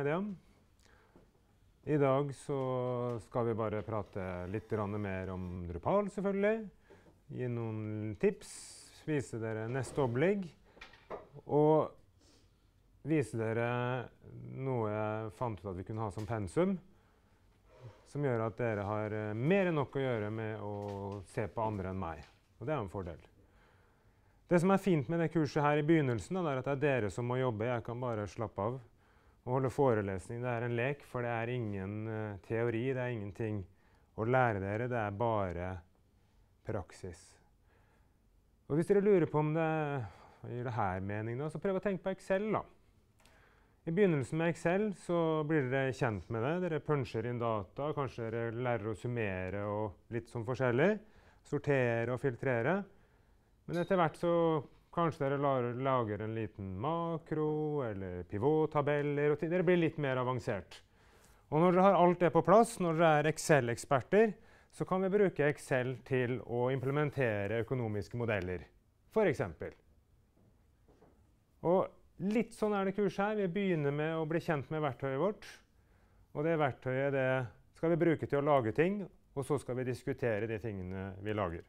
media. I dag så skal vi bare prate litt mer om Drupal, selvfølgelig. Gi noen tips, vise dere neste opplegg. Og vise dere noe jeg fant ut at vi kunne ha som pensum. Som gjør at dere har eh, mer enn nok å gjøre med å se på andre enn meg. Og det er en fordel. Det som er fint med det kurset her i begynnelsen, er at det er dere som må jobbe. Jeg kan bare slappe av og holde forelesning. Det er en lek, for det er ingen uh, teori. Det er ingenting å lære dere. Det er bare praksis. Og hvis dere lurer på om det gir det her mening, da, så prøv å tenke på Excel. da. I begynnelsen med Excel så blir dere kjent med det. Dere puncher inn data. Kanskje dere lærer å summere og litt sånn forskjellig. Sortere og filtrere. Men etter hvert så kanskje dere lager en liten makro eller pivottabeller. Dere blir litt mer avansert. Og når dere har alt det på plass, når dere er Excel-eksperter, så kan vi bruke Excel til å implementere økonomiske modeller, f.eks. Og litt sånn er det kurset her. Vi begynner med å bli kjent med verktøyet vårt. Og det verktøyet det skal vi bruke til å lage ting, og så skal vi diskutere de tingene vi lager.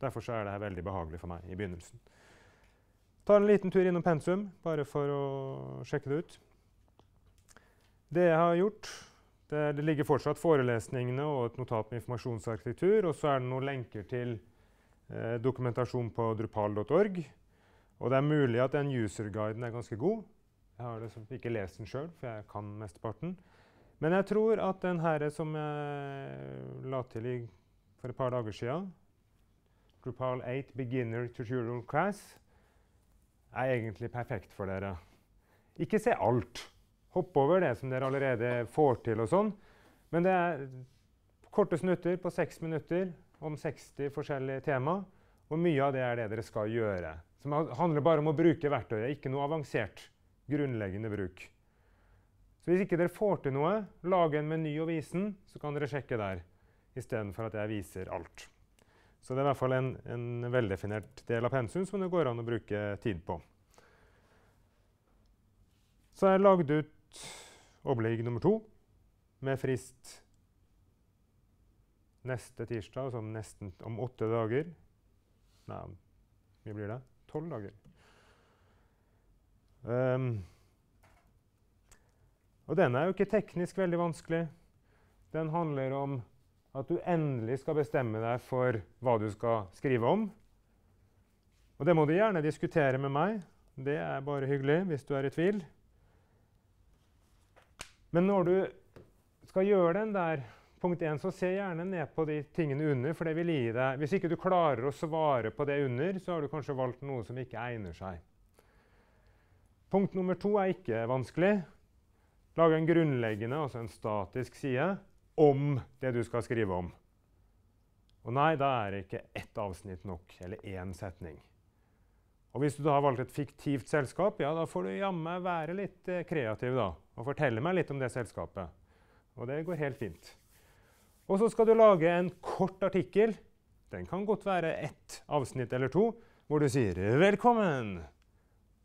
Derfor er dette veldig behagelig for meg i begynnelsen. Ta en liten tur innom pensum, bare for å sjekke det ut. Det jeg har gjort, det, det ligger fortsatt forelesningene og et notat med informasjonsarkitektur. Og så er det noen lenker til eh, dokumentasjon på drupal.org. Og det er mulig at den user-guiden er ganske god. Jeg har liksom ikke lest den sjøl, for jeg kan mesteparten. Men jeg tror at den her som jeg la til i, for et par dager sia, Drupal 8 Beginner Tutorial Class er egentlig perfekt for dere. Ikke se alt. Hopp over det som dere allerede får til. og sånn. Men det er korte snutter på seks minutter om 60 forskjellige tema. Og mye av det er det dere skal gjøre. Som handler bare om å bruke verktøyet, ikke noe avansert. Grunnleggende bruk. Så hvis ikke dere får til noe, lag en meny og vis den, så kan dere sjekke der. Istedenfor at jeg viser alt. Så det er i hvert fall en, en veldefinert del av pensum som det går an å bruke tid på. Så har jeg lagd ut opplegg nummer to med frist neste tirsdag, altså nesten om åtte dager. Nei, mye blir det? Tolv dager. Um, og denne er jo ikke teknisk veldig vanskelig. Den handler om at du endelig skal bestemme deg for hva du skal skrive om. Og det må du gjerne diskutere med meg. Det er bare hyggelig hvis du er i tvil. Men når du skal gjøre den der punkt 1, så se gjerne ned på de tingene under. for det vil gi deg, Hvis ikke du klarer å svare på det under, så har du kanskje valgt noe som ikke egner seg. Punkt nummer to er ikke vanskelig. Lage en grunnleggende, altså en statisk side om det du skal skrive om. Og nei, da er det ikke ett avsnitt nok, eller én setning. Og hvis du da har valgt et fiktivt selskap, ja, da får du jammen være litt eh, kreativ da, og fortelle meg litt om det selskapet. Og det går helt fint. Og så skal du lage en kort artikkel. Den kan godt være ett avsnitt eller to, hvor du sier 'velkommen'.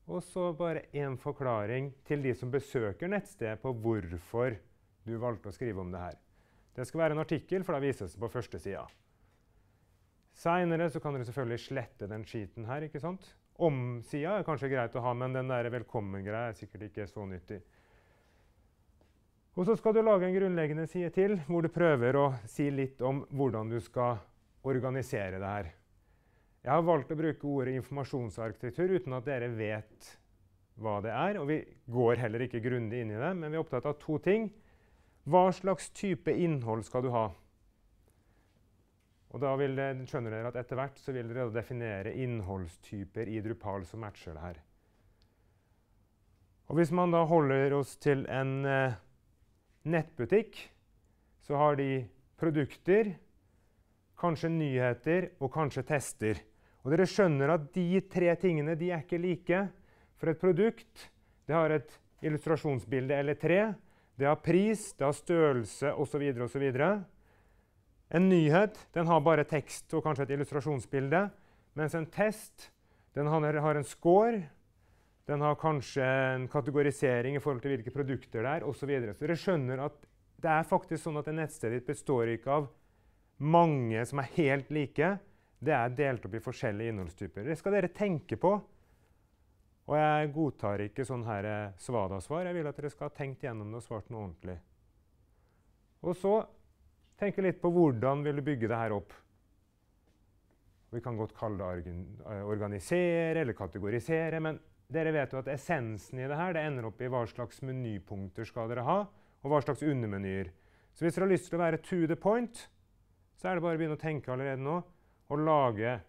Og så bare én forklaring til de som besøker nettstedet på hvorfor du valgte å skrive om det her. Det skal være en artikkel, for da vises det på første sida. Seinere kan dere selvfølgelig slette den skiten her. ikke sant? Omsida er kanskje greit å ha, men den der velkommen-greia er sikkert ikke så nyttig. Og så skal du lage en grunnleggende side til, hvor du prøver å si litt om hvordan du skal organisere det her. Jeg har valgt å bruke ordet informasjonsarkitektur uten at dere vet hva det er. Og vi går heller ikke grundig inn i det, men vi er opptatt av to ting. Hva slags type innhold skal du ha? Og da vil skjønner dere at Etter hvert så vil dere definere innholdstyper i Drupal som matcher det her. Og Hvis man da holder oss til en eh, nettbutikk, så har de produkter, kanskje nyheter og kanskje tester. Og dere skjønner at de tre tingene de er ikke like. For et produkt det har et illustrasjonsbilde eller tre. Det har pris, det har størrelse osv. osv. En nyhet den har bare tekst og kanskje et illustrasjonsbilde. Mens en test den har en score, Den har kanskje en kategorisering i forhold til hvilke produkter det er osv. Så, videre. så dere skjønner at det er faktisk sånn at det nettsted ditt består ikke av mange som er helt like. Det er delt opp i forskjellige innholdstyper. Det skal dere tenke på. Og jeg godtar ikke sånn her eh, svada-svar. Jeg vil at dere skal ha tenkt gjennom det og svart noe ordentlig. Og så tenke litt på hvordan vil du bygge det her opp. Vi kan godt kalle det eh, organisere eller kategorisere, men dere vet jo at essensen i det her det ender opp i hva slags menypunkter skal dere ha, og hva slags undermenyer. Så hvis dere har lyst til å være to the point, så er det bare å begynne å tenke allerede nå og lage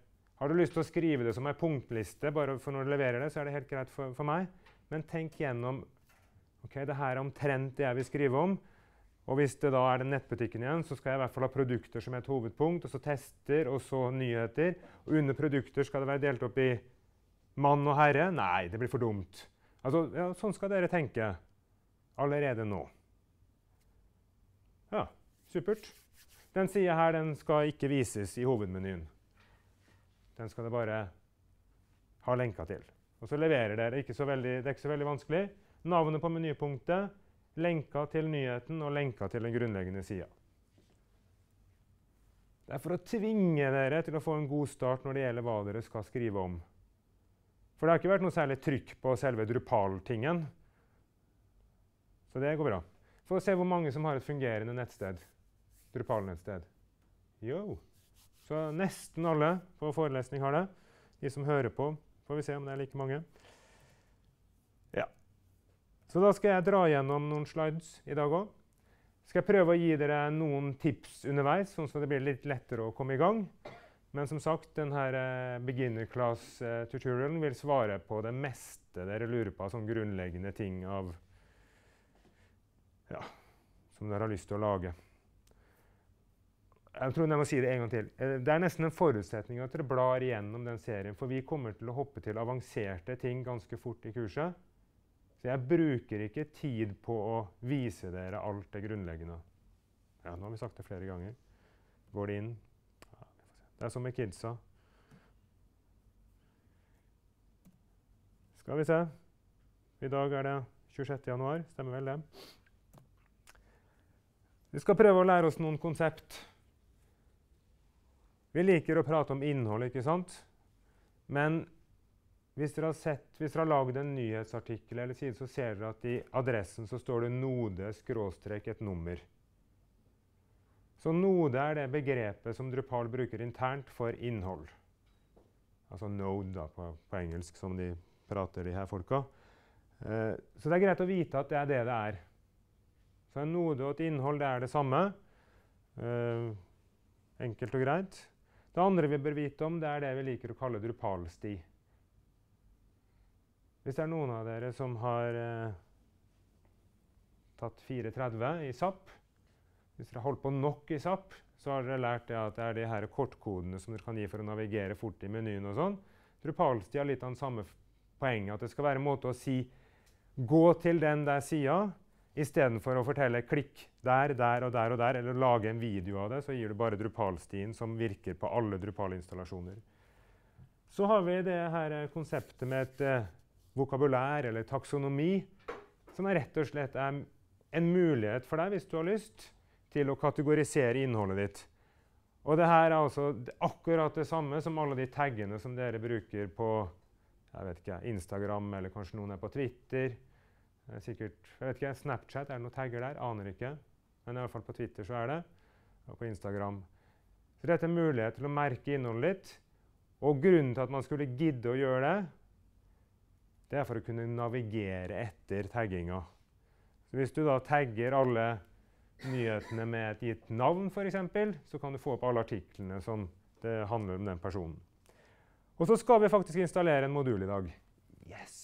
Har du lyst til å skrive det som ei punktliste, bare for når du leverer det, så er det helt greit for, for meg. Men tenk gjennom ok, det her er omtrent det jeg vil skrive om. Og hvis det da er den nettbutikken igjen, så skal jeg i hvert fall ha produkter som et hovedpunkt, og så tester, og så nyheter. Og under produkter skal det være delt opp i mann og herre. Nei, det blir for dumt. Altså, ja, sånn skal dere tenke allerede nå. Ja, supert. Den sida her den skal ikke vises i hovedmenyen. Den skal det bare ha lenka til. Og så leverer dere. Ikke veldig, det er ikke så veldig vanskelig. Navnet på menypunktet lenka til nyheten og lenka til den grunnleggende sida. Det er for å tvinge dere til å få en god start når det gjelder hva dere skal skrive om. For det har ikke vært noe særlig trykk på selve Drupal-tingen. Så det går bra. Få se hvor mange som har et fungerende nettsted. Drupal-nettsted. Jo. Så nesten alle på forelesning har det. De som hører på, får vi se om det er like mange. Ja. Så da skal jeg dra gjennom noen slides i dag òg. Skal jeg prøve å gi dere noen tips underveis, sånn at det blir litt lettere å komme i gang. Men som sagt, denne eh, beginner class-tutorialen eh, vil svare på det meste dere lurer på av sånne grunnleggende ting av ja, som dere har lyst til å lage. Jeg tror jeg må si det en gang til. Eh, det er nesten en forutsetning at dere blar igjennom den serien, for vi kommer til å hoppe til avanserte ting ganske fort i kurset. Så jeg bruker ikke tid på å vise dere alt det grunnleggende. Ja, nå har vi sagt det flere ganger. Går det inn? Det er som med kidsa. Skal vi se. I dag er det 26. januar. Stemmer vel det? Vi skal prøve å lære oss noen konsept. Vi liker å prate om innhold, ikke sant? Men hvis dere har, sett, har lagd en nyhetsartikkel, eller side, så ser dere at i adressen så står det node skråstrek et nummer. Så node er det begrepet som Drupal bruker internt for innhold. Altså node da, på, på engelsk, som de prater, de her folka. Eh, så det er greit å vite at det er det det er. Så en node og et innhold det er det samme. Eh, enkelt og greit. Det andre vi bør vite om, det er det vi liker å kalle Drupal-sti. Hvis det er noen av dere som har eh, tatt 430 i SAP, hvis dere har holdt på nok i SAP, så har dere lært det at det er de her kortkodene som dere kan gi for å navigere fort i menyen. og sånn. Drupalsti har litt av den samme poenget, at det skal være en måte å si 'gå til den der sida', istedenfor å fortelle 'klikk der, der og der', og der, eller lage en video av det. Så gir du bare Drupalstien som virker på alle Drupal-installasjoner. Så har vi det her konseptet med et eh, vokabulær eller taksonomi, som rett og slett er en mulighet for deg, hvis du har lyst, til å kategorisere innholdet ditt. Og det her er altså akkurat det samme som alle de taggene som dere bruker på jeg vet ikke, Instagram, eller kanskje noen er på Twitter. Sikkert, jeg vet ikke, Snapchat, er det noen tagger der? Aner ikke. Men i alle fall på Twitter så er det. Og på Instagram. Så dette er mulighet til å merke innholdet ditt. Og grunnen til at man skulle gidde å gjøre det, det er for å kunne navigere etter tagginga. Så hvis du da tagger alle nyhetene med et gitt navn, f.eks., så kan du få opp alle artiklene som det handler om den personen. Og så skal vi faktisk installere en modul i dag. Yes!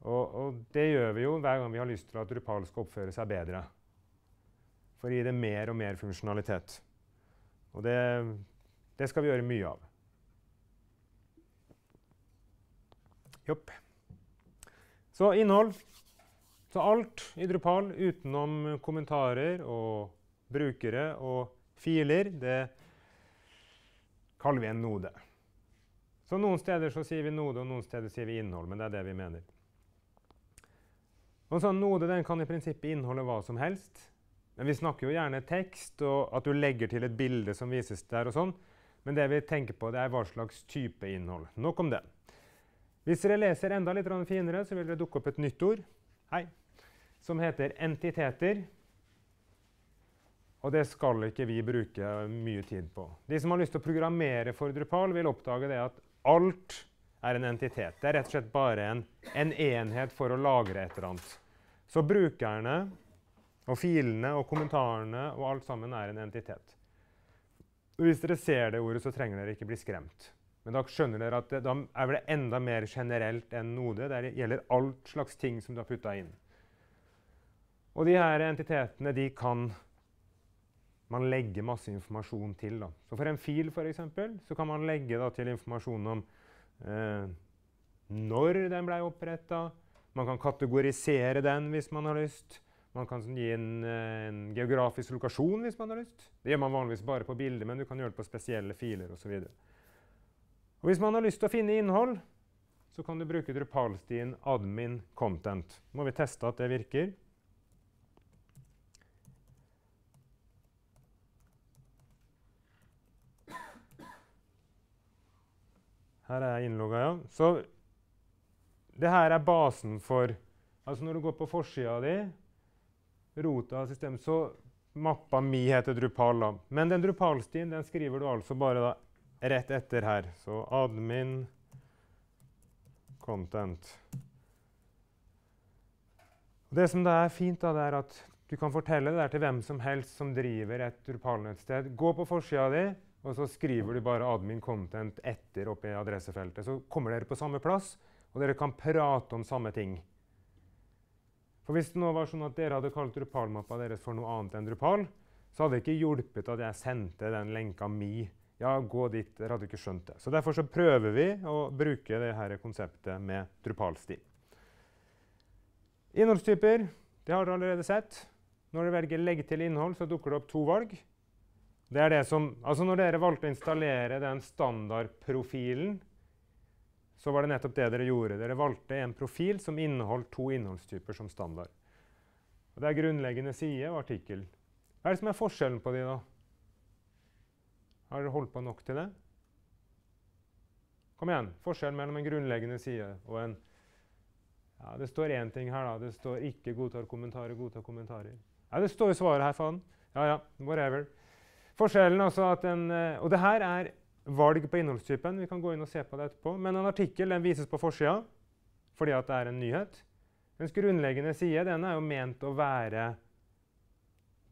Og, og, det gjør vi jo hver gang vi har lyst til at Drupal skal oppføre seg bedre. For å gi det mer og mer funksjonalitet. Og det, det skal vi gjøre mye av. Jopp. Så innhold. Så alt i Drupal utenom kommentarer og brukere og filer, det kaller vi en node. Så noen steder så sier vi node, og noen steder sier vi innhold. Men det er det vi mener. Og en sånn node den kan i prinsippet inneholde hva som helst. Men Vi snakker jo gjerne tekst, og at du legger til et bilde som vises der. og sånn. Men det vi tenker på, det er hva slags type innhold. Nok om det. Hvis dere leser enda litt finere, så vil det dukke opp et nytt ord Hei, som heter entiteter. Og det skal ikke vi bruke mye tid på. De som har lyst til å programmere for Drupal, vil oppdage det at alt er en entitet. Det er rett og slett bare en, en enhet for å lagre et eller annet. Så brukerne og filene og kommentarene og alt sammen er en entitet. Hvis dere ser det ordet, så trenger dere ikke bli skremt. Men da skjønner dere at det, da er det enda mer generelt enn node. Det gjelder alt slags ting som du har putta inn. Og de her entitetene de kan man legge masse informasjon til. Da. Så for en fil for eksempel, så kan man legge da, til informasjon om eh, når den ble oppretta. Man kan kategorisere den hvis man har lyst. Man kan gi en, eh, en, geografisk lokasjon hvis man har lyst. Det gjør man vanligvis bare på bilder, men du kan gjøre det på spesielle filer osv. Hvis man har lyst til å finne innhold, så kan du bruke Drupalstien admin content. Må vi teste at det virker. Her er jeg innlogga, ja. Så det her er basen for Altså når du går på forsida di rota av systemet, så mappa mi heter Drupal. da. Men den Drupal-stien den skriver du altså bare da, rett etter her. Så admin content. Det som da er fint, da, det er at du kan fortelle det til hvem som helst som driver et Drupal-nettsted. Gå på forsida di, og så skriver du bare admin content etter oppi adressefeltet. Så kommer dere på samme plass, og dere kan prate om samme ting. For Hvis det nå var sånn at dere hadde kalt Drupal-mappa deres for noe annet enn Drupal, så hadde det ikke hjulpet at jeg sendte den lenka mi. Ja, gå dit. Dere hadde ikke skjønt det. Så Derfor så prøver vi å bruke det her konseptet med Drupal-stil. Innholdstyper det har dere allerede sett. Når dere velger 'legg til innhold', så dukker det opp to valg. Det er det som, altså Når dere valgte å installere den standardprofilen så var det nettopp det dere gjorde. Dere valgte en profil som inneholdt to innholdstyper som standard. Og det er grunnleggende side og artikkel. Hva er det som er forskjellen på de da? Har dere holdt på nok til det? Kom igjen. Forskjellen mellom en grunnleggende side og en ja, Det står én ting her. da. Det står 'ikke godtar kommentarer', godtar kommentarer. Ja, Det står jo svaret her, faen. Ja, ja, whatever. Forskjellen altså at en, eh, Og det her er valg på innholdstypen. Vi kan gå inn og se på det etterpå. Men en artikkel den vises på forsida fordi at det er en nyhet. Mens grunnleggende side den er jo ment å være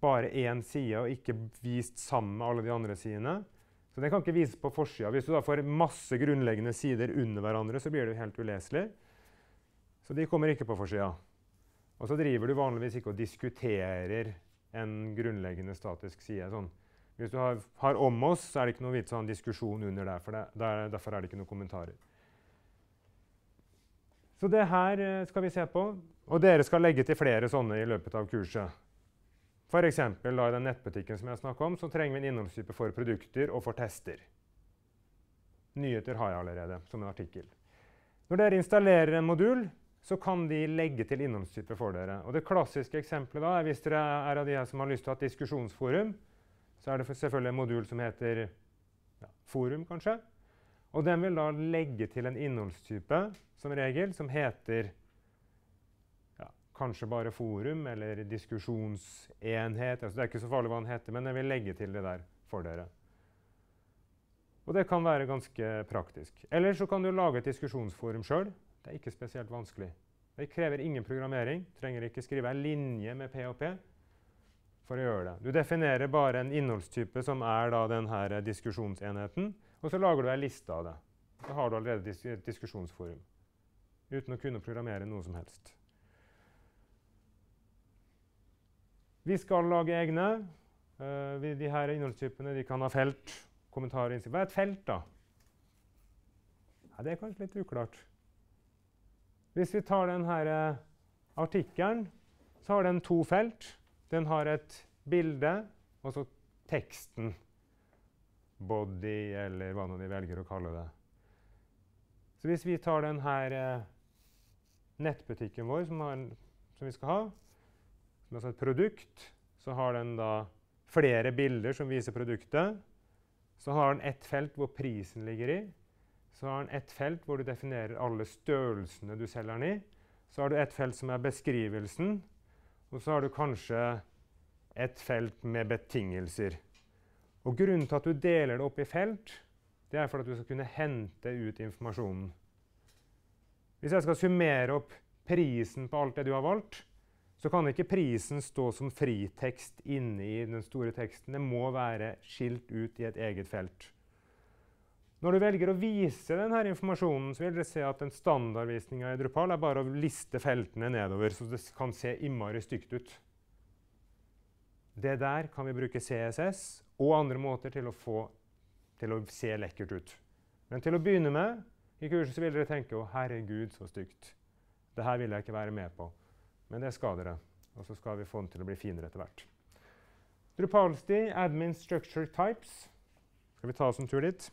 bare én side og ikke vist sammen med alle de andre sidene. Så den kan ikke vises på forsida. Hvis du da får masse grunnleggende sider under hverandre, så blir det helt uleselig. Så de kommer ikke på forsida. Og så driver du vanligvis ikke og diskuterer en grunnleggende statisk side. sånn hvis du har, har, om oss, så er det ikke noe vits å ha en diskusjon under der. for det, der, Derfor er det ikke noen kommentarer. Så det her eh, skal vi se på. Og dere skal legge til flere sånne i løpet av kurset. F.eks. i den nettbutikken som jeg om, så trenger vi en innholdstype for produkter og for tester. Nyheter har jeg allerede som en artikkel. Når dere installerer en modul, så kan de legge til innholdstype for dere. Og Det klassiske eksempelet da er hvis dere er av de her som har lyst til å ha et diskusjonsforum så er det selvfølgelig en modul som heter ja, forum, kanskje. Og den vil da legge til en innholdstype som regel som heter ja, kanskje bare forum eller diskusjonsenhet. Altså, det er ikke så farlig hva den heter, men den vil legge til det der for dere. Og det kan være ganske praktisk. Eller så kan du lage et diskusjonsforum sjøl. Det er ikke spesielt vanskelig. Det krever ingen programmering. Trenger ikke skrive en linje med PHP for å gjøre det. Du definerer bare en innholdstype som er da denne diskusjonsenheten, og så lager du ei liste av det. Da har du allerede et diskusjonsforum uten å kunne programmere noe som helst. Vi skal lage egne. Vi, de her innholdstypene de kan ha felt, kommentarer Hva er et felt, da? Ja, det er kanskje litt uklart. Hvis vi tar denne uh, artikkelen, så har den to felt. Den har et bilde og så teksten. Body, eller hva nå de velger å kalle det. Så hvis vi tar denne eh, nettbutikken vår som, har, som, vi skal ha, som er altså et produkt, så har den da flere bilder som viser produktet. Så har den ett felt hvor prisen ligger i. Så har den ett felt hvor du definerer alle størrelsene du selger den i. Så har du ett felt som er beskrivelsen. Og så har du kanskje et felt med betingelser. Og Grunnen til at du deler det opp i felt, det er for at du skal kunne hente ut informasjonen. Hvis jeg skal summere opp prisen på alt det du har valgt, så kan ikke prisen stå som fritekst inne i den store teksten. Det må være skilt ut i et eget felt. Når du velger å vise denne informasjonen, så vil dere se at den standardvisninga i Drupal er bare å liste feltene nedover, så det kan se innmari stygt ut. Det der kan vi bruke CSS og andre måter til å få til å se lekkert ut. Men til å begynne med i kurset så vil dere tenke 'Å, herregud, så stygt'. Det her vil jeg ikke være med på. Men det skal dere. Og så skal vi få den til å bli finere etter hvert. Drupalsti, admin structure types. Skal vi ta oss en tur dit?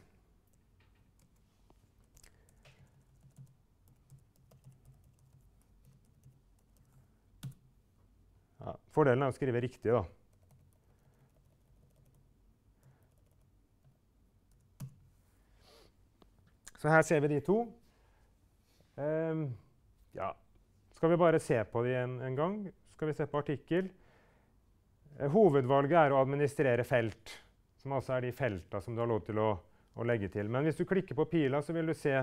Fordelen er å skrive riktig, da. Så her ser vi de to. Um, ja. Skal vi bare se på de en, en gang? Skal vi se på artikkel? Uh, hovedvalget er å administrere felt, som altså er de felta som du har lov til å, å, legge til. Men hvis du klikker på pila, så vil du se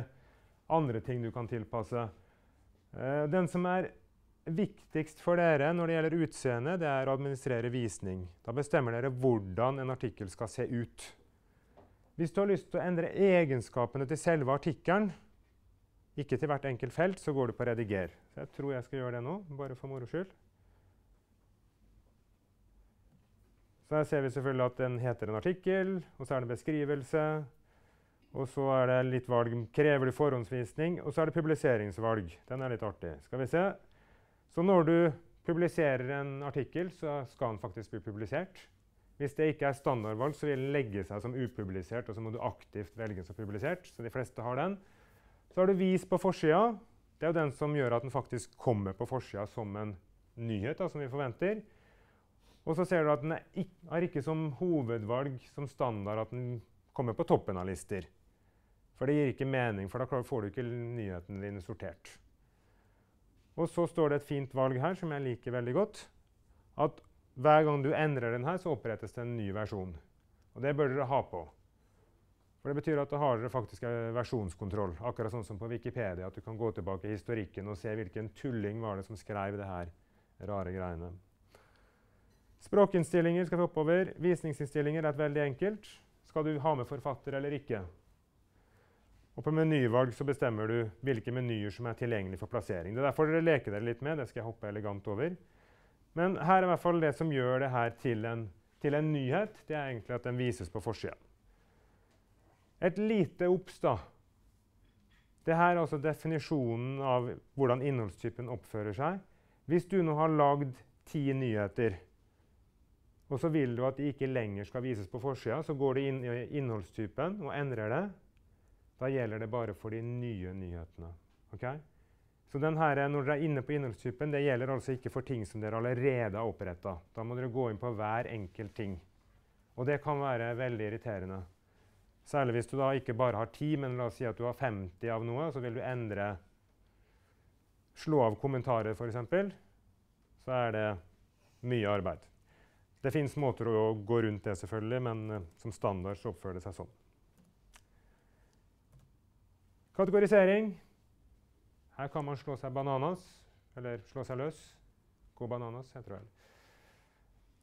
andre ting du kan tilpasse. Uh, den som er viktigst for dere når det gjelder utseende, det er å administrere visning. Da bestemmer dere hvordan en artikkel skal se ut. Hvis du har lyst til å endre egenskapene til selve artikkelen, ikke til hvert enkelt felt, så går du på 'rediger'. Så jeg tror jeg skal gjøre det nå, bare for moro skyld. Så her ser vi selvfølgelig at den heter en artikkel, og så er det beskrivelse. Og så er det litt valg. Krever du forhåndsvisning? Og så er det publiseringsvalg. Den er litt artig. Skal vi se. Så når du publiserer en artikkel, så skal den faktisk bli publisert. Hvis det ikke er standardvalg, så vil den legge seg som upublisert, og så må du aktivt velge som publisert. Så de fleste har den. Så har du vis på forsida. Det er jo den som gjør at den faktisk kommer på forsida som en nyhet, da, som vi forventer. Og så ser du at den ikke, er ikke som hovedvalg som standard at den kommer på toppen av lister. For det gir ikke mening, for da får du ikke nyhetene dine sortert. Og så står det et fint valg her som jeg liker veldig godt. At hver gang du endrer den her, så opprettes det en ny versjon. Og det bør dere ha på. For Det betyr at da har dere faktisk versjonskontroll. Akkurat sånn som på Wikipedia, at du kan gå tilbake i historikken og se hvilken tulling var det som skrev det her rare greiene. Språkinnstillinger skal vi oppover. Visningsinnstillinger er veldig enkelt. Skal du ha med forfatter eller ikke? Og på menyvalg så bestemmer du hvilke menyer som er tilgjengelige for plassering. Det er derfor dere leker dere litt med. Det skal jeg hoppe elegant over. Men her er i hvert fall det som gjør det her til en, til en nyhet, det er egentlig at den vises på forsida. Et lite obs, da. Dette er altså definisjonen av hvordan innholdstypen oppfører seg. Hvis du nå har lagd ti nyheter, og så vil du at de ikke lenger skal vises på forsida, så går du inn i innholdstypen og endrer det. Da gjelder det bare for de nye nyhetene. Okay? Så her, når dere er inne på innholdstypen, det gjelder altså ikke for ting som dere allerede har oppretta. Da må dere gå inn på hver enkelt ting. Og det kan være veldig irriterende. Særlig hvis du da ikke bare har 10, men la oss si at du har 50 av noe, så vil du endre Slå av kommentarer, f.eks. Så er det mye arbeid. Det fins måter å gå rundt det, selvfølgelig, men uh, som standard så oppfører det seg sånn. Kategorisering. Her kan man slå seg bananas, eller slå seg løs. Gå bananas, heter det.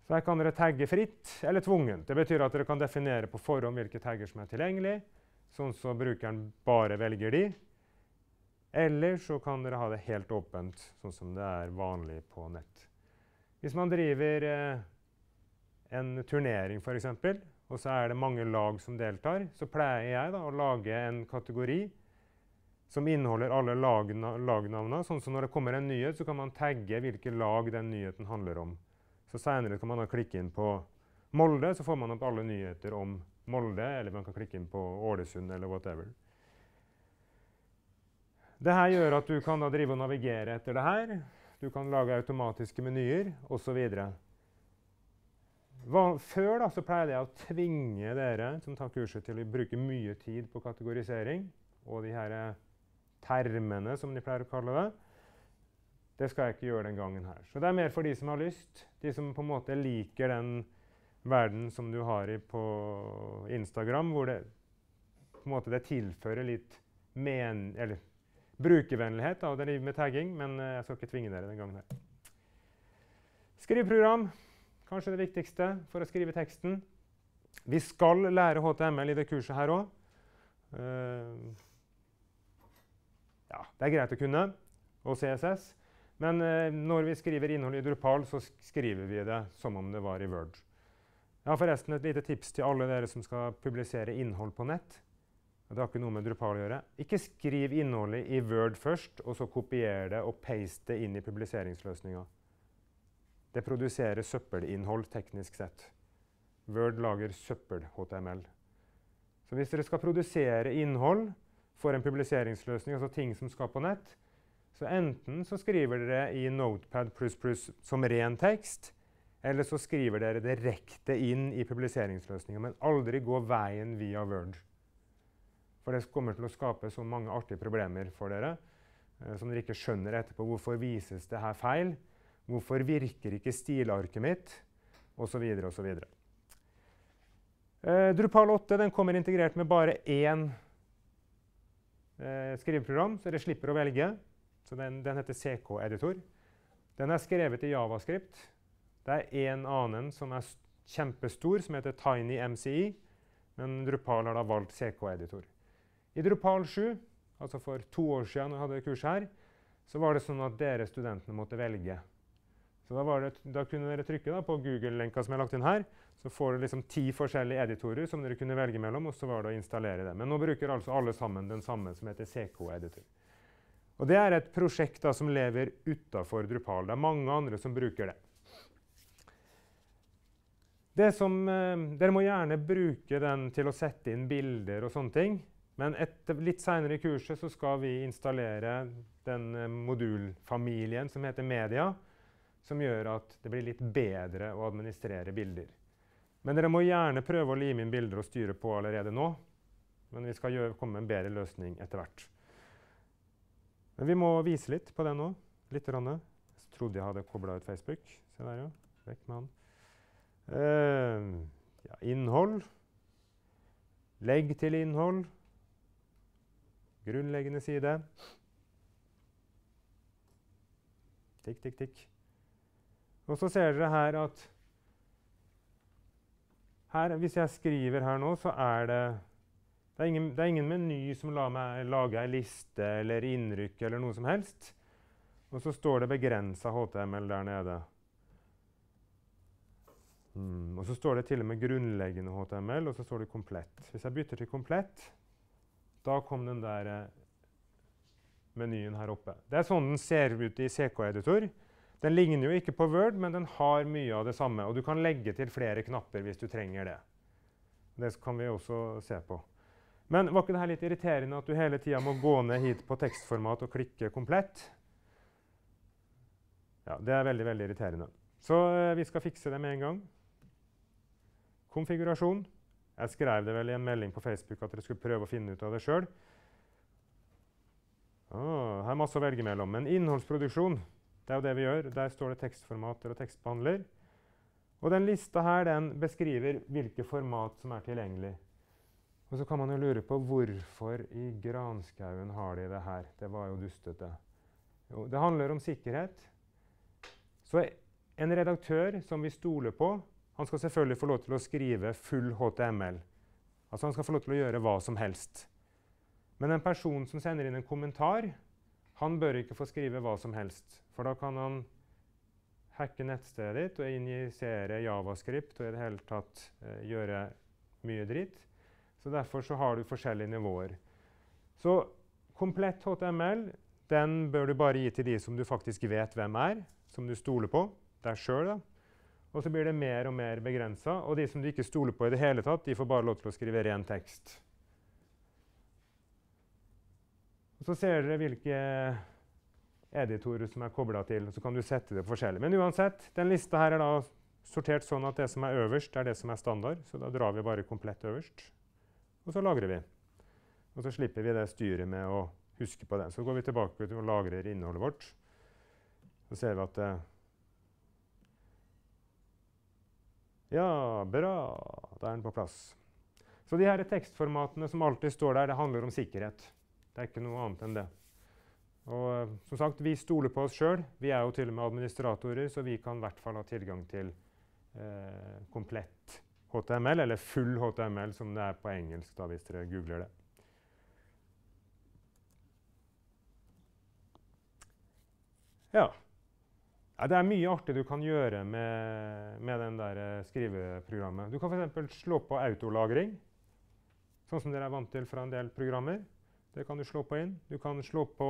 Så her kan dere tagge fritt eller tvungent. Det betyr at dere kan definere på forhånd hvilke tagger som er tilgjengelig, sånn så brukeren bare velger de. Eller så kan dere ha det helt åpent, sånn som det er vanlig på nett. Hvis man driver eh, en turnering, f.eks., og så er det mange lag som deltar, så pleier jeg da, å lage en kategori som inneholder alle lagnavnene. Sånn som når det kommer en nyhet, så kan man tagge hvilke lag den nyheten handler om. Så Senere kan man da klikke inn på Molde, så får man opp alle nyheter om Molde. Eller man kan klikke inn på Ålesund eller whatever. Dette gjør at du kan da drive og navigere etter det her. Du kan lage automatiske menyer osv. Før da, så pleide jeg å tvinge dere som tar kurset, til å bruke mye tid på kategorisering og de her termene, som de pleier å kalle det. Det skal jeg ikke gjøre den gangen her. Så det er mer for de som har lyst, de som på en måte liker den verden som du har i på Instagram, hvor det på en måte det tilfører litt men, eller, brukervennlighet av å drive med tagging, men eh, jeg skal ikke tvinge dere den gangen her. Skriveprogram, kanskje det viktigste for å skrive teksten. Vi skal lære HTML i det kurset her òg. Ja, det er greit å kunne, og CSS. Men eh, når vi skriver innhold i Drupal, så skriver vi det som om det var i Word. Jeg har forresten et lite tips til alle dere som skal publisere innhold på nett. Det har ikke noe med Drupal å gjøre. Ikke skriv innholdet i Word først, og så kopier det og paste det inn i publiseringsløsninga. Det produserer søppelinnhold teknisk sett. Word lager søppel-HTML. Så hvis dere skal produsere innhold for en publiseringsløsning, altså ting som skal på nett, så enten så skriver dere i Notepad++ som ren tekst, eller så skriver dere direkte inn i publiseringsløsninga, men aldri gå veien via Word. For det kommer til å skape så mange artige problemer for dere eh, som dere ikke skjønner etterpå. Hvorfor vises det her feil? Hvorfor virker ikke stilarket mitt? Og så videre og så videre. Eh, Drupal 8 den kommer integrert med bare én eh, skriveprogram, så dere slipper å velge. Så den, den heter CK-editor. Den er skrevet i Javascript. Det er en annen som er kjempestor, som heter TinyMCI. Men Drupal har da valgt CK-editor. I Drupal 7, altså for to år siden, jeg hadde kurs her, så var det sånn at dere studentene måtte velge. Så da, det, da kunne dere trykke da, på Google-lenka som jeg har lagt inn her. Så får dere liksom ti forskjellige editorer som dere kunne velge mellom, og så var det å installere det. Men nå bruker altså alle sammen den samme, som heter CK-editor. Og Det er et prosjekt da, som lever utafor Drupal. Det er mange andre som bruker det. det som, eh, dere må gjerne bruke den til å sette inn bilder og sånne ting. Men etter, litt seinere i kurset så skal vi installere den eh, modulfamilien som heter Media, som gjør at det blir litt bedre å administrere bilder. Men dere må gjerne prøve å lime inn bilder og styre på allerede nå. Men vi skal gjøre, komme med en bedre løsning etter hvert. Men vi må vise litt på det nå. Litt. Rann. Jeg trodde jeg hadde kobla ut Facebook. Se der, ja. Vekk med han. Uh, ja, innhold. Legg til innhold. Grunnleggende side. Tikk, tikk, tikk. Og så ser dere her at her, Hvis jeg skriver her nå, så er det det er, ingen, det er ingen meny som lar meg lage ei liste eller innrykk eller noe som helst. Og så står det begrensa HTML der nede. Mm, og så står det til og med grunnleggende HTML, og så står det komplett. Hvis jeg bytter til komplett, da kom den der eh, menyen her oppe. Det er sånn den ser ut i CK-editor. Den ligner jo ikke på Word, men den har mye av det samme. Og du kan legge til flere knapper hvis du trenger det. Det kan vi også se på. Men var ikke det litt irriterende at du hele tida må gå ned hit på tekstformat og klikke 'komplett'? Ja, Det er veldig veldig irriterende. Så eh, vi skal fikse det med en gang. Konfigurasjon. Jeg skrev det vel i en melding på Facebook at dere skulle prøve å finne ut av det sjøl. Ah, her er masse å velge mellom. Men innholdsproduksjon, det er jo det vi gjør. Der står det tekstformater og tekstbehandler. Og den lista her den beskriver hvilke format som er tilgjengelig. Og så kan man jo lure på hvorfor i granskauen har de det her. Det var jo dustete. Jo, det handler om sikkerhet. Så en redaktør som vi stoler på, han skal selvfølgelig få lov til å skrive full HTML. Altså Han skal få lov til å gjøre hva som helst. Men en person som sender inn en kommentar, han bør ikke få skrive hva som helst. For da kan han hacke nettstedet ditt og injisere javascript og i det hele tatt eh, gjøre mye dritt. Så Derfor så har du forskjellige nivåer. Så komplett HTML den bør du bare gi til de som du faktisk vet hvem er, som du stoler på. Deg sjøl. Og så blir det mer og mer begrensa. Og de som du ikke stoler på i det hele tatt, de får bare lov til å skrive ren tekst. Og så ser dere hvilke editorer som er kobla til. Så kan du sette det forskjellig. Men uansett, den lista her er da sortert sånn at det som er øverst, er det som er standard. Så da drar vi bare komplett øverst. Og så lagrer vi. Og så slipper vi det styret med å huske på det. Så går vi tilbake til å lagre innholdet vårt. Så ser vi at det Ja, bra. Da er den på plass. Så de her tekstformatene som alltid står der, det handler om sikkerhet. Det er ikke noe annet enn det. Og eh, som sagt, Vi stoler på oss sjøl. Vi er jo til og med administratorer, så vi kan i hvert fall ha tilgang til eh, komplett HTML, eller full HTML, som det er på engelsk da, hvis dere googler det. Ja. ja. Det er mye artig du kan gjøre med, med den der eh, skriveprogrammet. Du kan f.eks. slå på autolagring, sånn som dere er vant til fra en del programmer. Det kan du slå på inn. Du kan slå på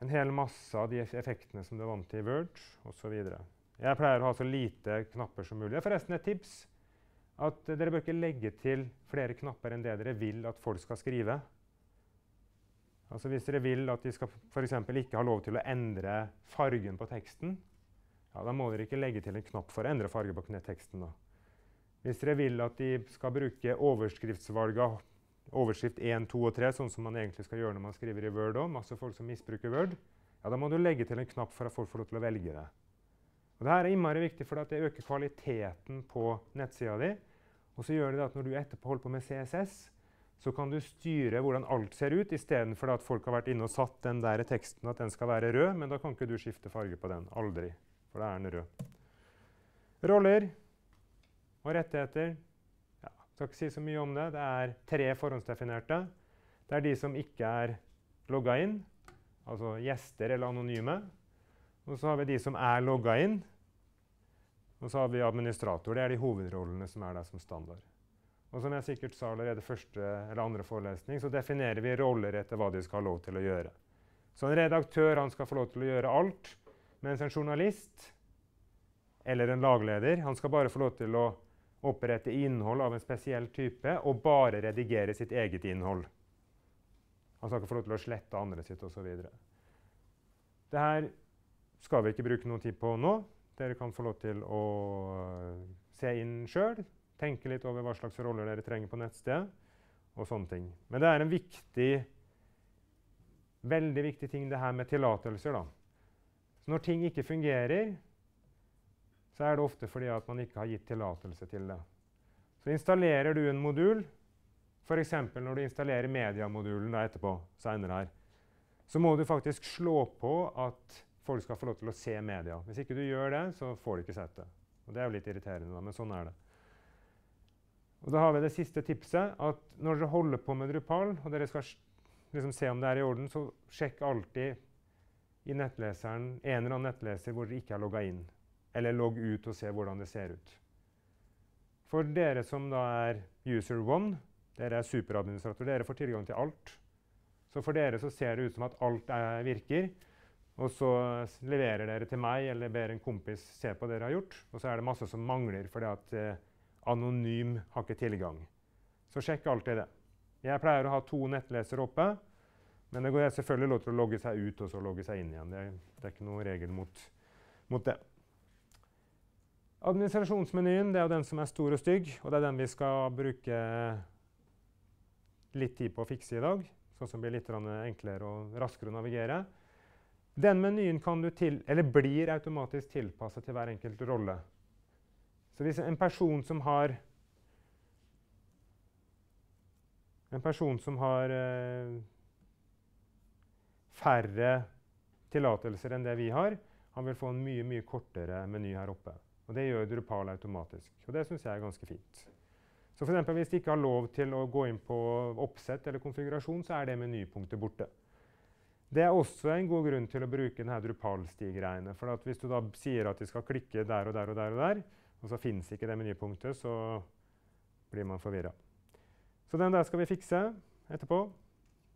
en hel masse av de effektene som du er vant til i Word osv. Jeg pleier å ha så lite knapper som mulig. Det er forresten et tips at dere bør ikke legge til flere knapper enn det dere vil at folk skal skrive. Altså Hvis dere vil at de skal f.eks. ikke ha lov til å endre fargen på teksten, ja, da må dere ikke legge til en knapp for å endre farge på teksten. da. Hvis dere vil at de skal bruke overskriftsvalget overskrift 1, 2 og 3, sånn som man egentlig skal gjøre når man skriver i Word òg, masse folk som misbruker Word, ja, da må du legge til en knapp for at folk får lov til å velge det. Og Dette er innmari viktig, for det øker kvaliteten på nettsida di. Og så gjør det at når du etterpå holder på med CSS, så kan du styre hvordan alt ser ut, istedenfor at folk har vært inne og satt den der teksten at den skal være rød, men da kan ikke du skifte farge på den. Aldri. For da er den rød. Roller og rettigheter. Skal ikke si så mye om det. Det er tre forhåndsdefinerte. Det er de som ikke er logga inn, altså gjester eller anonyme. Og så har vi de som er logga inn. Og så har vi administrator. Det er de hovedrollene som er der som standard. Og som jeg sikkert sa allerede første eller andre forelesning, så definerer vi roller etter hva de skal ha lov til å gjøre. Så en redaktør han skal få lov til å gjøre alt, mens en journalist eller en lagleder han skal bare få lov til å opprette innhold av en spesiell type og bare redigere sitt eget innhold. Han skal ikke få lov til å slette andre sitt osv. Det her skal vi ikke bruke noe tid på nå. Dere kan få lov til å se inn sjøl. Tenke litt over hva slags roller dere trenger på nettstedet. og sånne ting. Men det er en viktig, veldig viktig ting det her med tillatelser. da. Så når ting ikke fungerer, så er det ofte fordi at man ikke har gitt tillatelse til det. Så installerer du en modul, f.eks. når du installerer mediamodulen da etterpå, senere her, så må du faktisk slå på at folk skal få lov til å se media. Hvis ikke du gjør det, så får du ikke sett det. Og Det er jo litt irriterende, da, men sånn er det. Og Da har vi det siste tipset. at Når dere holder på med Drupal, og dere skal liksom se om det er i orden, så sjekk alltid i nettleseren en eller annen nettleser hvor dere ikke er logga inn. Eller logg ut og se hvordan det ser ut. For dere som da er user one, dere er superadministrator, dere får tilgang til alt. Så for dere så ser det ut som at alt er, virker. Og så leverer dere til meg eller ber en kompis se på det dere har gjort. Og så er det masse som mangler fordi at eh, anonym har ikke tilgang. Så sjekk alltid det. Jeg pleier å ha to nettlesere oppe, men det går selvfølgelig lov til å logge seg ut og så logge seg inn igjen. Det er, det er ikke noen regel mot, mot, det. Administrasjonsmenyen det er den som er stor og stygg, og det er den vi skal bruke litt tid på å fikse i dag, sånn som blir litt enklere og raskere å navigere. Den menyen til, blir automatisk tilpasset til hver enkelt rolle. Så hvis en person som har En person som har eh, færre tillatelser enn det vi har, han vil få en mye mye kortere meny her oppe. Og Det gjør Drupal automatisk. Og Det syns jeg er ganske fint. Så for Hvis de ikke har lov til å gå inn på oppsett eller konfigurasjon, så er det menypunktet borte. Det er også en god grunn til å bruke denne Drupal-stig-greiene. For Hvis du da sier at de skal klikke der og der og der, og der, og så fins ikke det menypunktet, så blir man forvirra. Så den der skal vi fikse etterpå.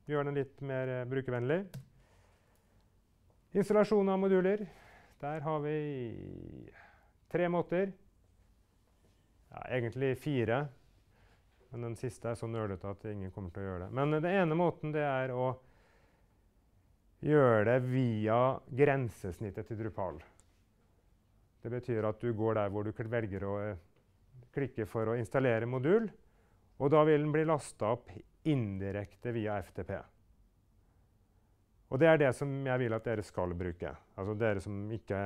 Gjøre den litt mer eh, brukervennlig. Installasjon av moduler. Der har vi tre måter. Ja, egentlig fire. Men den siste er så nølete at ingen kommer til å gjøre det. Men den ene måten det er å gjøre det via grensesnittet til Drupal. Det betyr at du går der hvor du velger å eh, klikke for å installere modul. Og da vil den bli lasta opp indirekte via FTP. Og det er det som jeg vil at dere skal bruke. Altså dere som ikke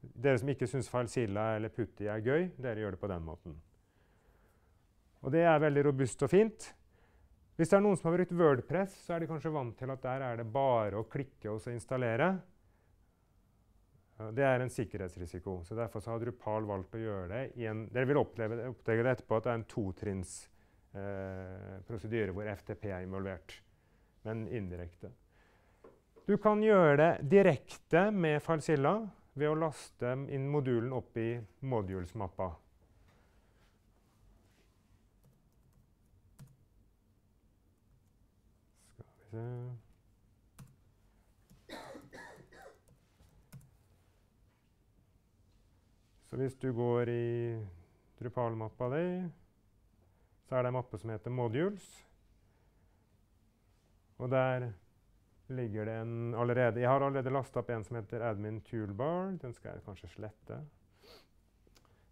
dere som ikke syns Falsilla eller Putti er gøy, dere gjør det på den måten. Og det er veldig robust og fint. Hvis det er noen som har brukt Wordpress, så er de kanskje vant til at der er det bare å klikke og så installere. Det er en sikkerhetsrisiko. så Derfor så har Drupal valgt å gjøre det i en Dere vil oppleve, oppdage det etterpå at det er en totrinns eh, prosedyre hvor FTP er involvert, men indirekte. Du kan gjøre det direkte med Falsilla ved å laste inn modulen opp i modules-mappa. Så hvis du går i Drupal-mappa di, så er det en mappe som heter Modules. Og der ligger det en allerede Jeg har allerede lasta opp en som heter Admin Toolbar. Den skal jeg kanskje slette.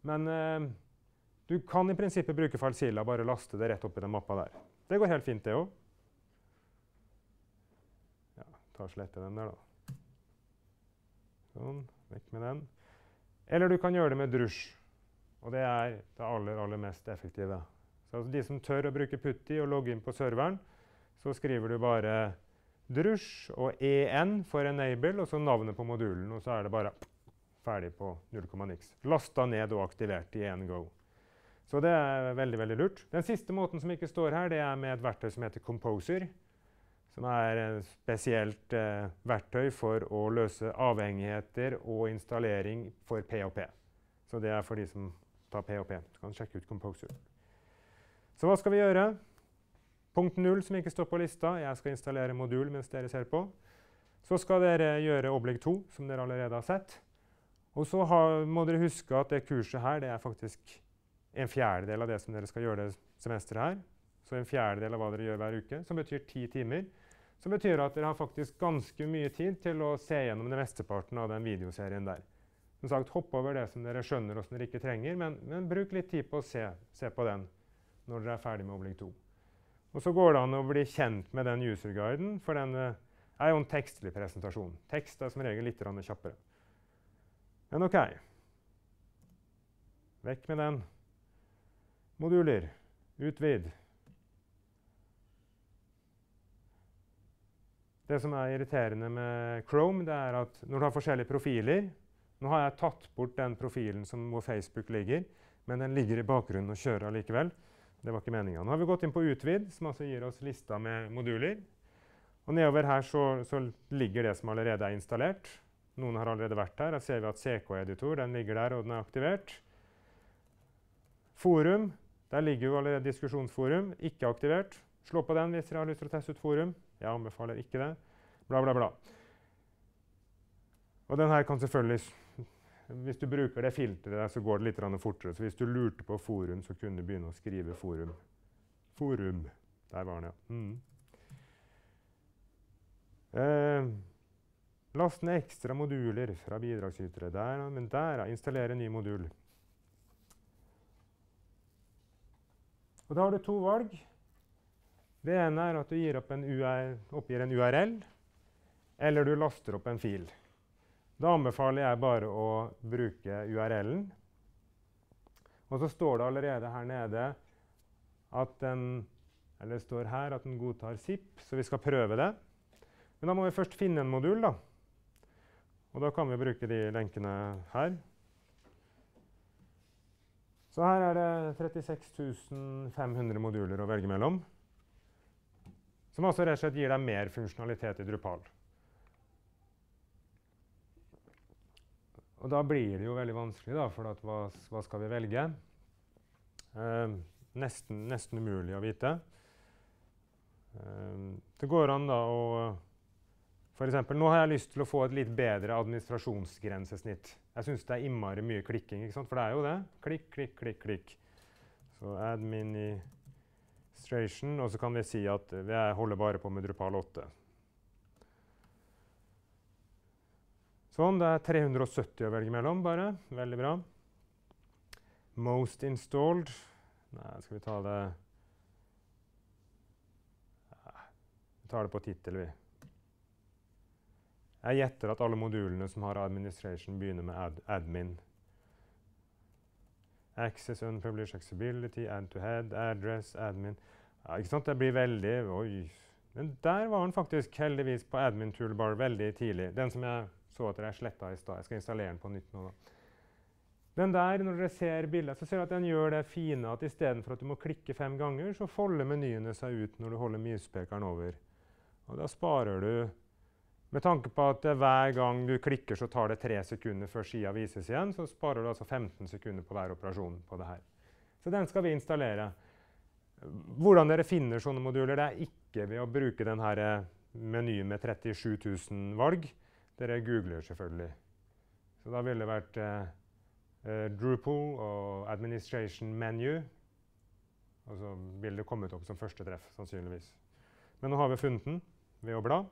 Men eh, du kan i prinsippet bruke Falsilla, bare laste det rett opp i den mappa der. Det går helt fint, det òg. Ja, ta og slette den der, da. Sånn. Vekk med den. Eller du kan gjøre det med Drush. Og det er det aller, aller mest effektive. Så altså de som tør å bruke Putti og logge inn på serveren, så skriver du bare Drush og EN for enable, og så navnet på modulen. Og så er det bare ferdig på 0,niks. Lasta ned og aktivert i én go. Så det er veldig veldig lurt. Den siste måten som ikke står her, det er med et verktøy som heter Composer. Som er et spesielt eh, verktøy for å løse avhengigheter og installering for PHP. Så det er for de som tar PHP. Du kan sjekke ut Composer. Så hva skal vi gjøre? Punkt 0 som ikke står på lista. Jeg skal installere modul mens dere ser på. Så skal dere gjøre oblig 2, som dere allerede har sett. Og så har, må dere huske at det kurset her det er faktisk en fjerdedel av det som dere skal gjøre det semesteret her. Så en fjerdedel av hva dere gjør hver uke, som betyr ti timer. Som betyr at dere har faktisk ganske mye tid til å se gjennom den mesteparten av den videoserien der. Som sagt, Hopp over det som dere skjønner og som dere ikke trenger, men, men bruk litt tid på å se, se på den når dere er ferdig med oblig 2. Og så går det an å bli kjent med den user-guiden, for den uh, er jo en tekstlig presentasjon. Tekst er som regel litt kjappere. Men OK. Vekk med den. Moduler. Utvid. Det som er irriterende med Chrome, det er at når du har forskjellige profiler Nå har jeg tatt bort den profilen som hvor Facebook ligger, men den ligger i bakgrunnen og kjører allikevel. Det var ikke meninga. Nå har vi gått inn på utvid, som altså gir oss lista med moduler. Og Nedover her så, så, ligger det som allerede er installert. Noen har allerede vært her. Da ser vi at CK-editor ligger der, og den er aktivert. Forum. Der ligger jo allerede diskusjonsforum. Ikke aktivert. Slå på den hvis dere har lyst til å teste ut forum. Jeg anbefaler ikke det. Bla, bla, bla. Og den her kan selvfølgelig hvis du bruker det filteret, så går det litt fortere. Så hvis du lurte på forum, så kunne du begynne å skrive forum. Forum. Der var den, ja. Mm. Eh, last ned ekstra moduler fra bidragsytere. Der, men der, ja. Installere ny modul. Og Da har du to valg. Det ene er at du en UR, oppgir en URL, eller du laster opp en fil. Da anbefaler jeg bare å bruke URL-en. Og så står det allerede her nede at den eller står her at den godtar ZIP, så vi skal prøve det. Men da må vi først finne en modul. da. Og da kan vi bruke de lenkene her. Så her er det 36 500 moduler å velge mellom. Som altså rett og slett gir deg mer funksjonalitet i Drupal. Og da blir det jo veldig vanskelig, da, for hva, hva, skal vi velge? Eh, nesten, nesten, umulig å vite. Eh, det går an da å eksempel, Nå har jeg lyst til å få et litt bedre administrasjonsgrensesnitt. Jeg syns det er innmari mye klikking, ikke sant? for det er jo det. Klikk, klikk, klikk. klikk. Så administration, og så kan vi si at vi holder bare på med Drupal 8. Sånn, det er 370 å velge mellom, bare. Veldig bra. Most installed Nei, skal vi ta det Vi tar det på tittel, vi. Jeg gjetter at alle modulene som har administration, begynner med ad admin. Access, unpublished, accessibility, add to head, address, admin ja, ikke sant? Det blir veldig Oi. Men der var den faktisk heldigvis på admin toolbar veldig tidlig. Den som jeg så at jeg sletta i stad. Jeg skal installere den på nytt nå. da. Den der, når dere ser bildet, så ser dere at den gjør det fine at istedenfor at du må klikke fem ganger, så folder menyene seg ut når du holder muspekeren over. Og da sparer du med tanke på at hver gang du klikker, så tar det tre sekunder før sida vises igjen, så sparer du altså 15 sekunder på hver operasjon på det her. Så den skal vi installere. Hvordan dere finner sånne moduler, det er ikke ved å bruke denne eh, menyen med 37 000 valg. Dere googler selvfølgelig. Så da ville det vært eh, eh, Drupal og Administration Menu. Og så ville det kommet opp som første treff, sannsynligvis. Men nå har vi funnet den ved å bla.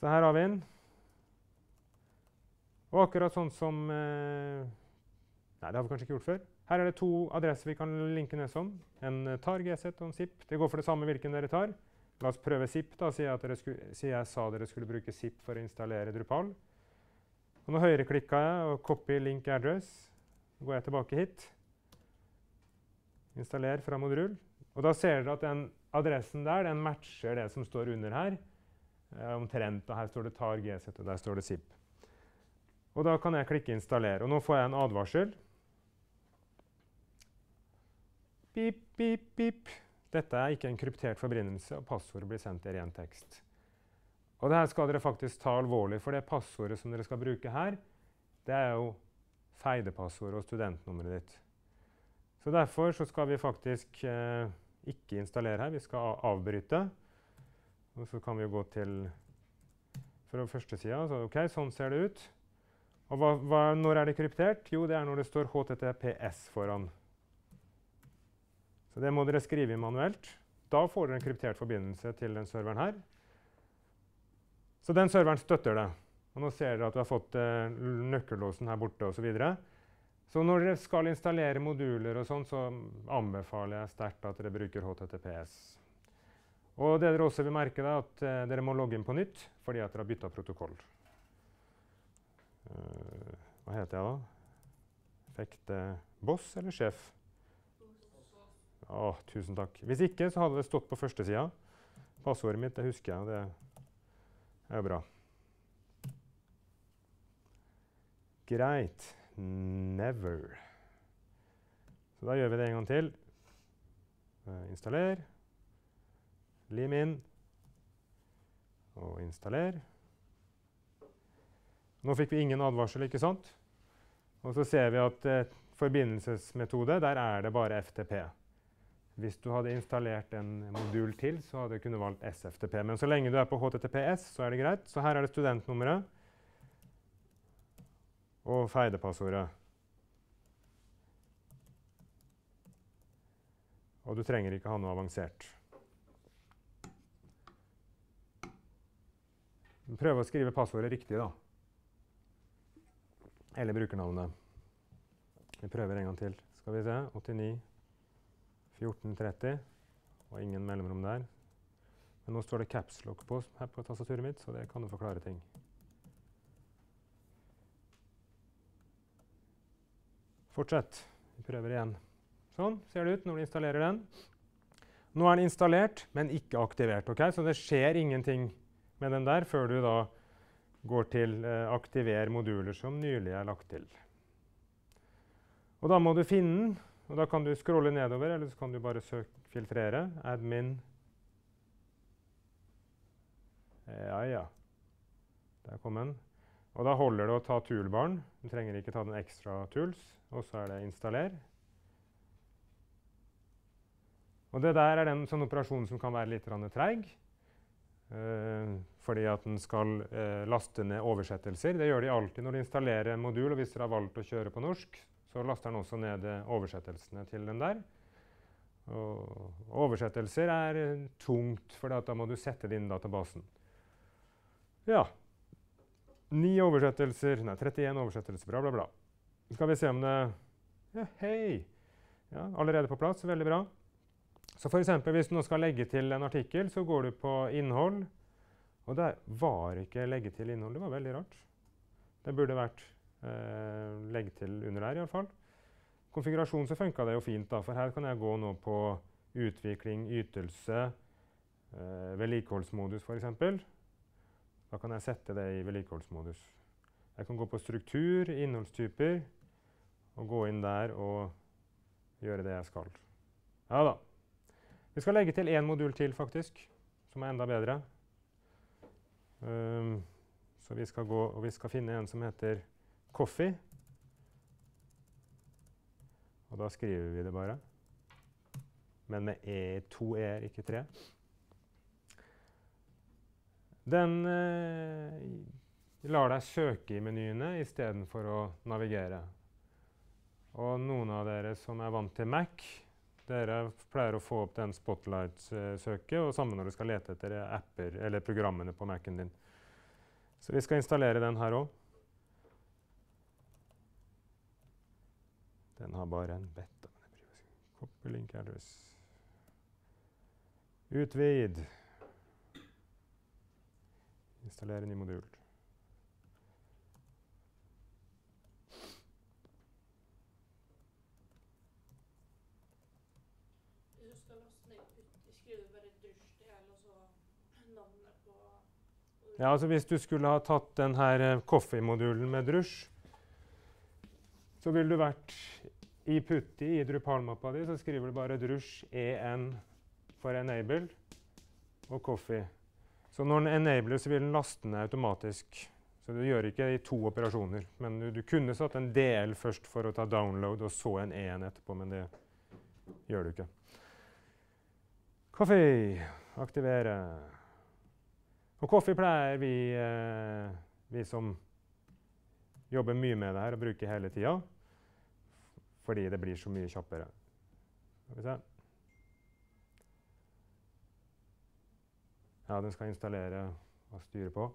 Så her har vi den. Og akkurat sånn som eh, Nei, det har vi kanskje ikke gjort før. Her er det to adresser vi kan linke ned som. En eh, tar GZ og en ZIP. Det går for det samme hvilken dere tar. La oss prøve ZIP, da, siden jeg sa dere skulle bruke ZIP for å installere Drupal. Og nå høyreklikka jeg og copy link address. Så går jeg tilbake hit. Installer fra modul. Og da ser dere at den adressen der den matcher det som står under her. Eh, omtrent. og Her står det tar GZ, og der står det ZIP. Og Da kan jeg klikke 'installer'. Og nå får jeg en advarsel. Pip, pip, pip. Dette er ikke en kryptert forbindelse, og passordet blir sendt i ren tekst. Og det skal dere faktisk ta alvorlig, for det passordet som dere skal bruke her, det er jo feidepassordet og studentnummeret ditt. Så Derfor så skal vi faktisk eh, ikke installere her. Vi skal avbryte. Og så kan vi gå til fra første sida. Så OK, sånn ser det ut. Og hva, hva, når er det kryptert? Jo, det er når det står HTTPS foran. Så det må dere skrive inn manuelt. Da får dere en kryptert forbindelse til den serveren her. Så den serveren støtter det. Og nå ser dere at vi har fått eh, nøkkellåsen her borte osv. Så, videre. så når dere skal installere moduler, og sånn, så anbefaler jeg sterkt at dere bruker HTTPS. Og det dere også vil merke, er at eh, dere må logge inn på nytt fordi at dere har bytta protokoll. Uh, hva heter jeg da? Fekte boss eller sjef? Å, tusen takk. Hvis ikke, så hadde det stått på førstesida. Passordet mitt det husker jeg, og det er jo bra. Greit. Never. Så da gjør vi det en gang til. Uh, installer. Lim inn og installer. Nå fikk vi ingen advarsel, ikke sant? Og så ser vi at eh, forbindelsesmetode, der er det bare FTP. Hvis du hadde installert en modul til, så hadde du kunnet valgt SFTP. Men så lenge du er på HTTPS, så er det greit. Så her er det studentnummeret og feidepassordet. Og du trenger ikke ha noe avansert. Prøv å skrive passordet riktig, da. Eller brukernavnet. Vi prøver en gang til. Skal vi se. 89 1430. Og ingen mellomrom der. Men nå står det capslock på her på tastaturet mitt, så det kan jo forklare ting. Fortsett. Vi prøver igjen. Sånn ser det ut når du installerer den. Nå er den installert, men ikke aktivert. Okay? Så det skjer ingenting med den der før du da går til eh, 'aktiver moduler som nylig er lagt til'. Og Da må du finne den. Og Da kan du scrolle nedover, eller så kan du bare søke, filtrere. Admin. Ja, ja. Der kom den. Og Da holder det å ta toolbaren. Du trenger ikke ta den ekstra tools. Og så er det 'installer'. Og Det der er den sånn operasjonen som kan være litt treig. Uh, fordi at den skal eh, laste ned oversettelser. Det gjør de alltid når de installerer en modul. og Hvis dere har valgt å kjøre på norsk, så laster den også ned eh, oversettelsene til den der. Og oversettelser er eh, tungt, for da må du sette det inn i databasen. Ja. Ni oversettelser, nei, 31 oversettelser, bla, bla, bla. Skal vi se om det Ja, hei! Ja, allerede på plass. Veldig bra. Så f.eks. hvis du nå skal legge til en artikkel, så går du på innhold. Og der var ikke legge til innhold. Det var veldig rart. Det burde vært eh, legge til under der, iallfall. Konfigurasjon så funka det jo fint, da, for her kan jeg gå nå på utvikling, ytelse, eh, vedlikeholdsmodus f.eks. Da kan jeg sette det i vedlikeholdsmodus. Jeg kan gå på struktur, innholdstyper, og gå inn der og gjøre det jeg skal. Ja da. Vi skal legge til én modul til, faktisk, som er enda bedre. Um, så vi skal gå og vi skal finne en som heter Coffee. Og da skriver vi det bare. Men med e, to e-er, ikke tre. Den eh, lar deg søke i menyene istedenfor å navigere. Og noen av dere som er vant til Mac, dere pleier å få opp den Spotlight-søket, og samme når du skal lete etter apper eller programmene på Mac-en din. Så vi skal installere den her òg. Den har bare en beta. Copy link address. Utvid. Installere ny modul. Hvis du skal laste ned Putti, skriver du bare dusj til, eller så navnet på Ja, altså Hvis du skulle ha tatt denne eh, coffee-modulen med drusj, så ville du vært i Putti i Drupal-mappa di, så skriver du bare drusj en for enable og coffee. Så når den enabler, så vil den laste ned automatisk. Så du gjør ikke i to operasjoner. Men du, du kunne satt en DL først for å ta download, og så en en etterpå, men det gjør du ikke. Coffee. Aktivere. Og hvorfor pleier vi, eh, vi som jobber mye med det her, å bruke hele tida. Fordi det blir så mye kjappere. Skal vi se. Ja, den skal installere og styre på.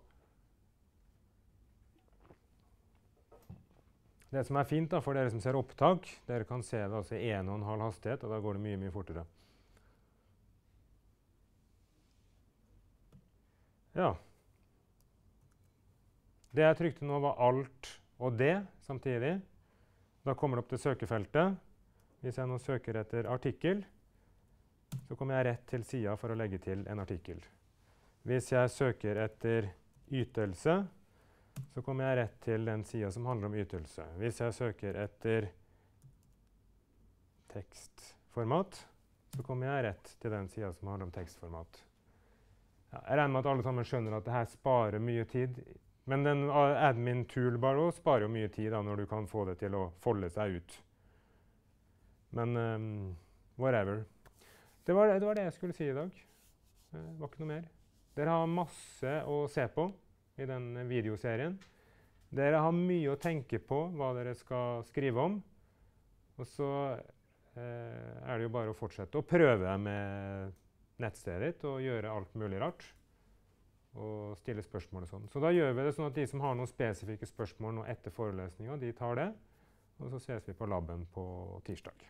Det som er fint da, for dere som ser opptak, dere kan se det altså i 1,5 hastighet, og da går det mye, mye fortere. Ja. Det jeg trykte nå, var Alt og det samtidig. Da kommer det opp til søkefeltet. Hvis jeg nå søker etter artikkel, så kommer jeg rett til sida for å legge til en artikkel. Hvis jeg søker etter ytelse, så kommer jeg rett til den sida som handler om ytelse. Hvis jeg søker etter tekstformat, så kommer jeg rett til den sida som handler om tekstformat. Ja, jeg regner med at alle sammen skjønner at det her sparer mye tid. Men den admin toolbar også sparer jo mye tid da, når du kan få det til å folde seg ut. Men um, whatever. Det var det, var det, jeg skulle si i dag. Det var ikke noe mer. Dere har masse å se på i den videoserien. Dere har mye å tenke på hva dere skal skrive om. Og så eh, er det jo bare å fortsette å prøve med nettstedet ditt og gjøre alt mulig rart. Og stille spørsmål og sånn. Så da gjør vi det sånn at de som har noen spesifikke spørsmål nå etter forelesninga, de tar det. Og så ses vi på laben på tirsdag.